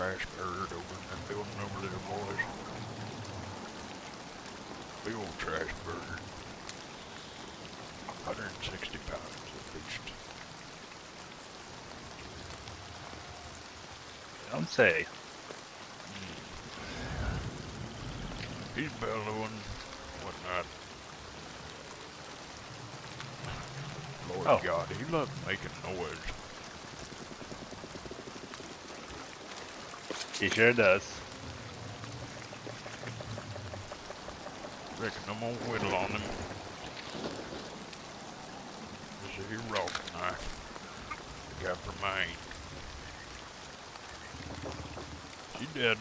trash bird over in that building over there, boys. Big old trash bird. 160 pounds at least. Don't say. Hmm. He's bellowing, whatnot. Lord Oh. God, he loves making noise. He sure does. Reckon I'm gonna whittle on him. This is a rock knife. Got from Maine. She dead.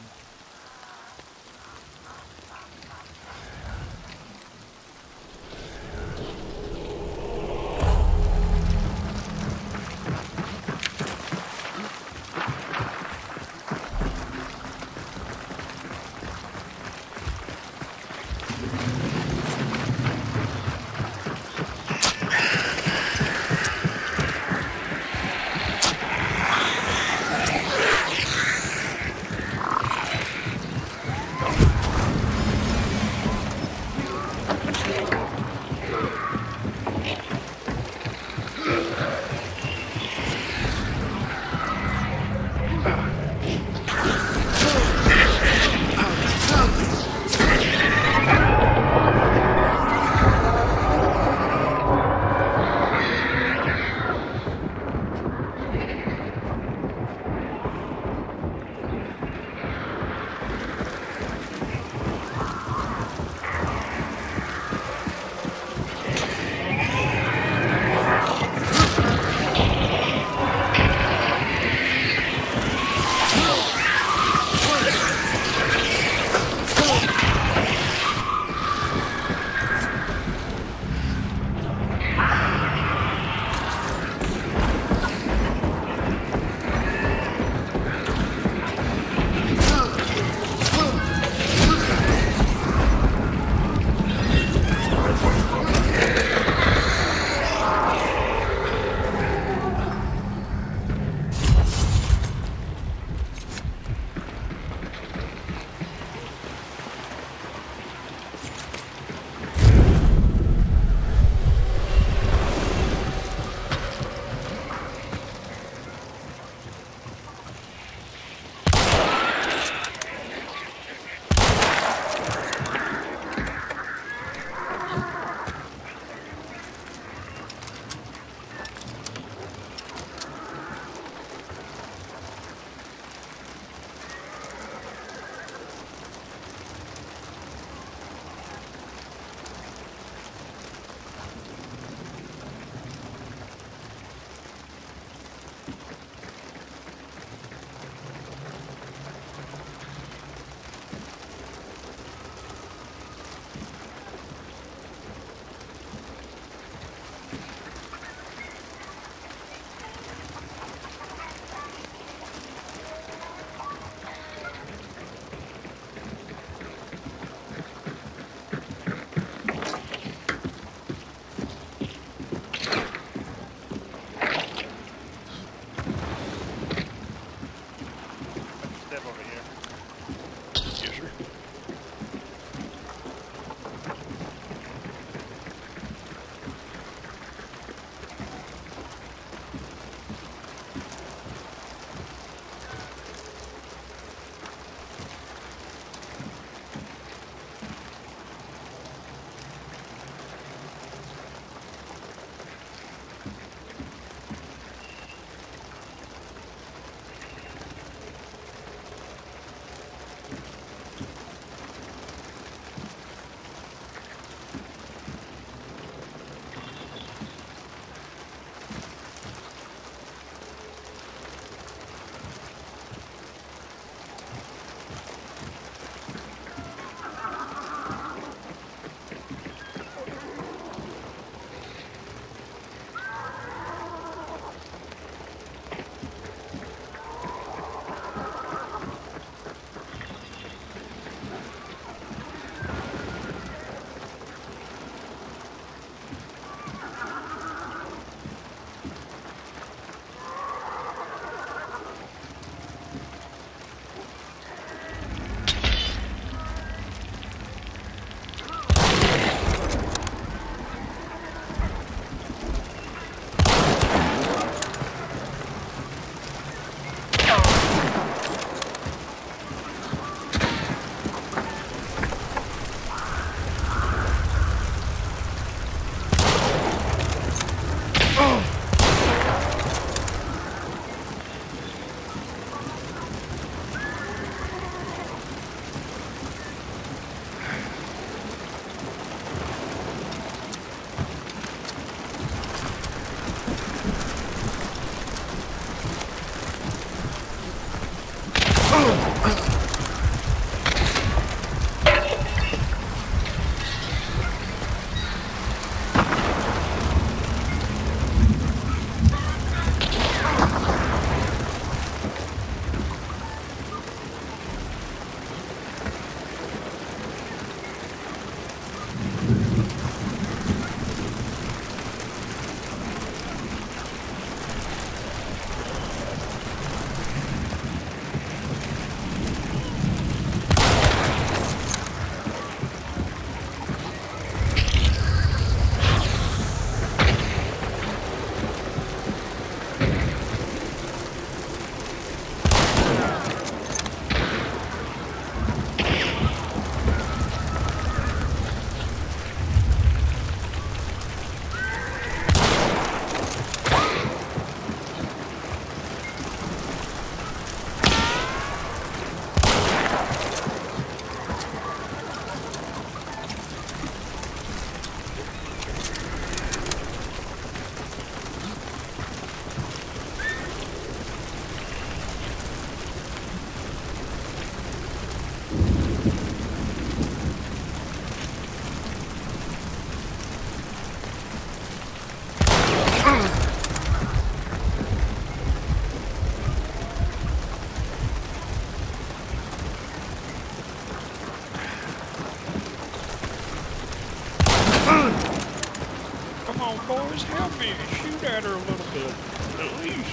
boys, help me shoot at her a little bit, at least.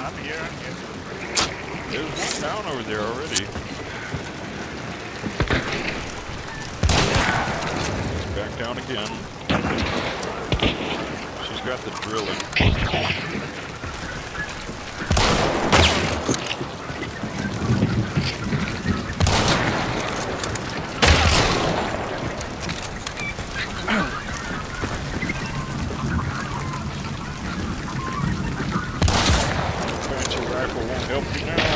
I'm here, I'm here. There's one down over there already. Back down again. She's got the drilling. helping out.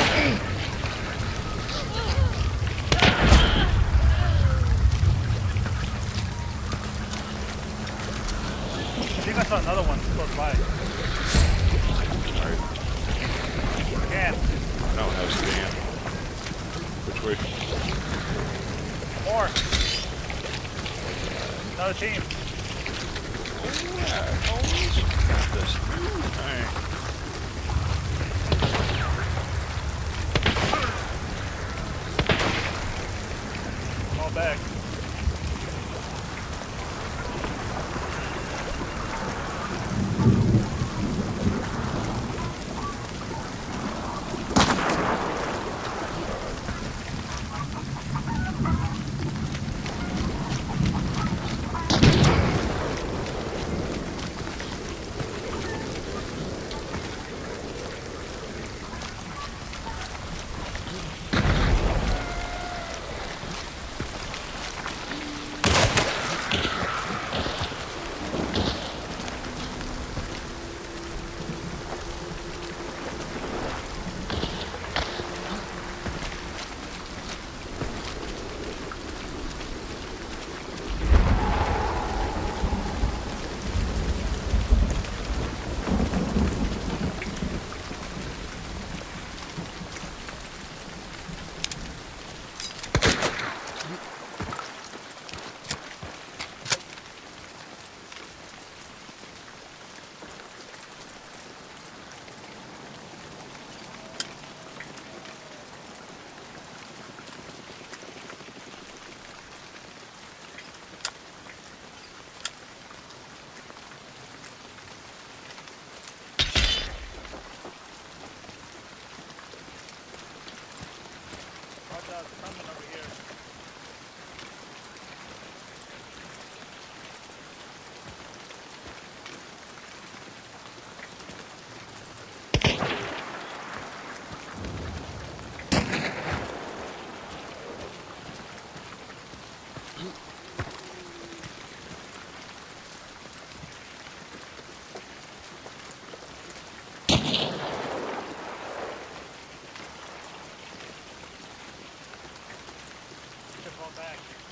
back.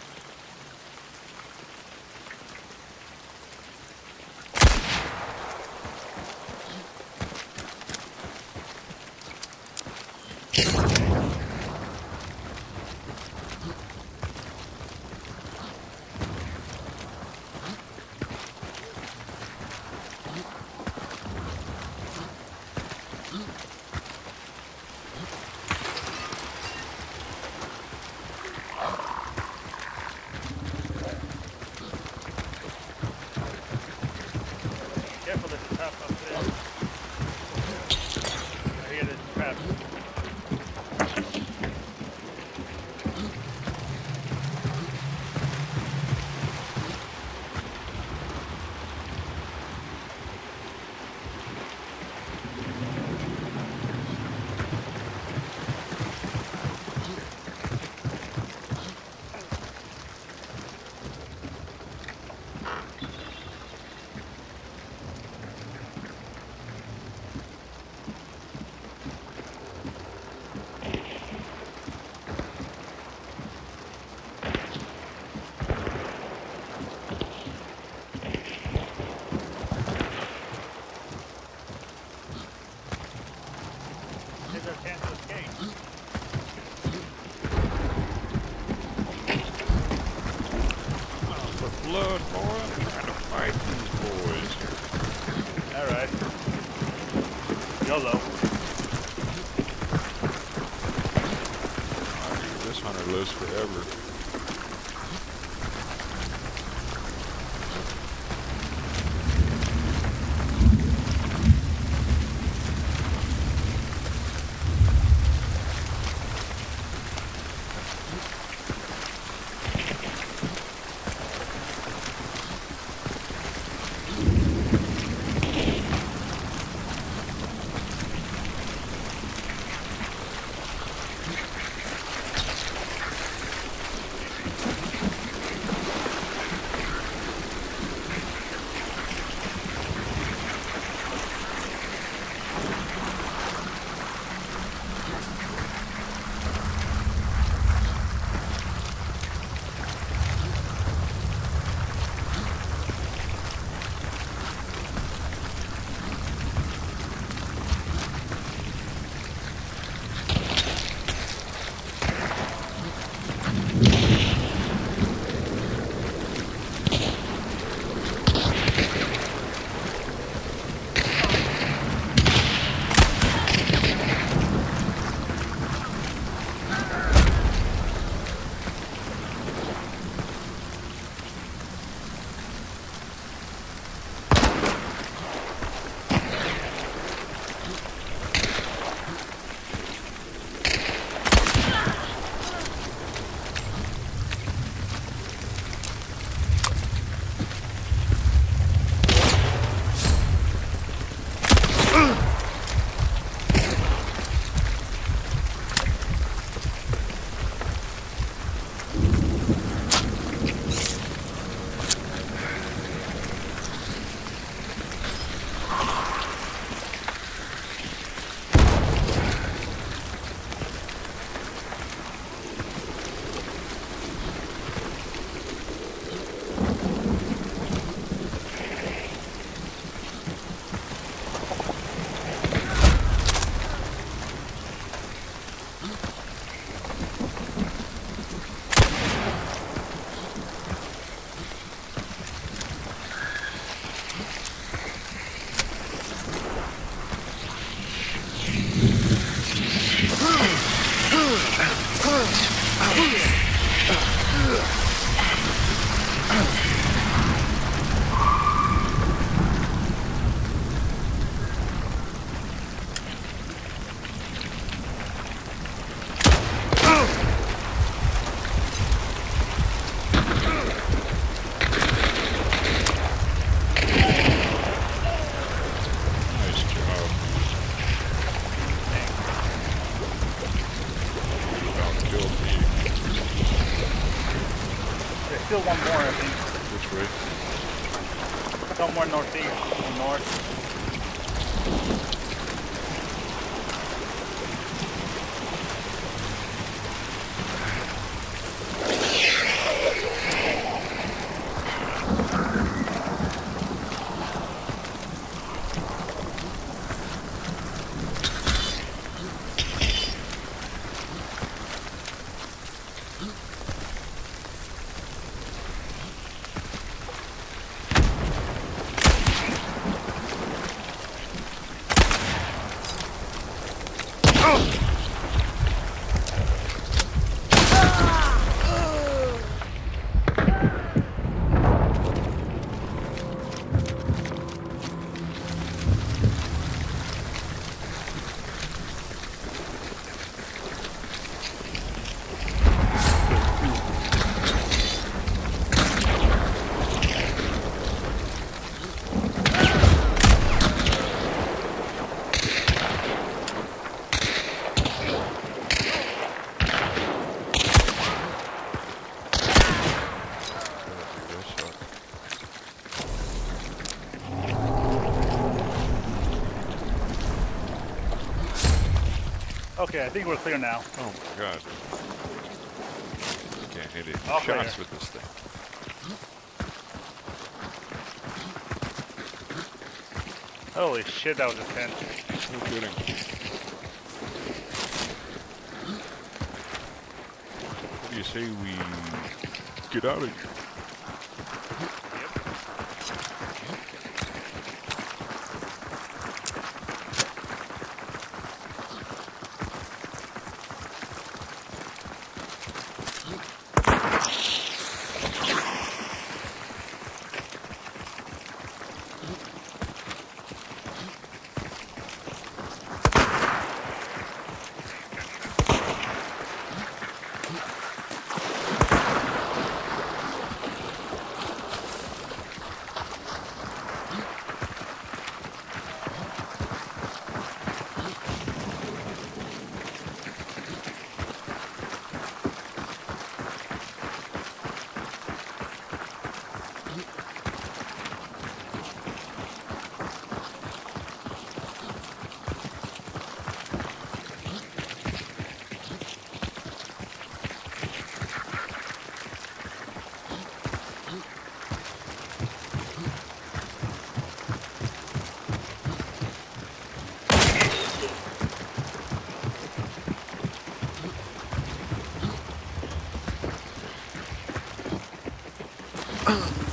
Okay, I think we're clear now. Oh my god. Can't hit it. All Shots clear. with this thing. Holy shit, that was intense. No kidding. What do you say we get out of here? GG,